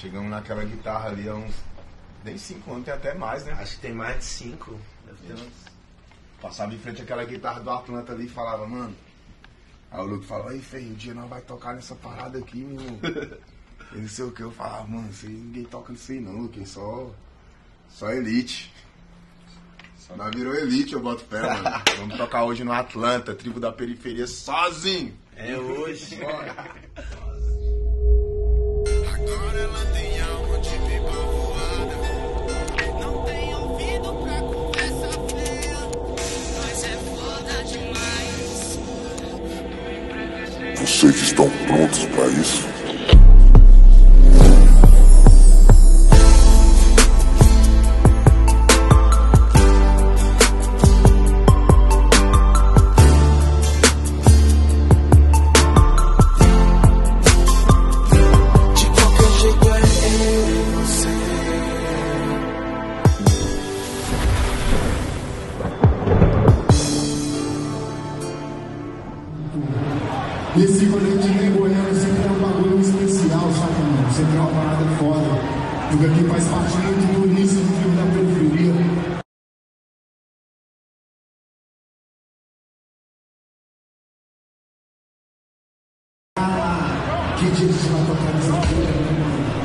Chegamos naquela guitarra ali há uns. Nem cinco anos, tem até mais, né? Acho que tem mais de cinco. Deve. Passava em frente àquela guitarra do Atlanta ali e falava, mano. Aí o Luke falava, aí, feio, um dia nós vai tocar nessa parada aqui, meu irmão. Não sei o que, eu falava, mano, isso ninguém toca nisso aí não, Luke, é só. Só elite. Nós virou elite, eu boto pé, mano. Vamos tocar hoje no Atlanta, tribo da periferia, sozinho. É hoje. Agora Vocês estão prontos para isso? De e esse coletivo em Goiânia sempre é um bagulho especial, sabe, mano? Sempre é uma parada foda. Porque aqui faz parte muito do início do filme da periferia. Ah, que dia a gente vai tocar né, mano?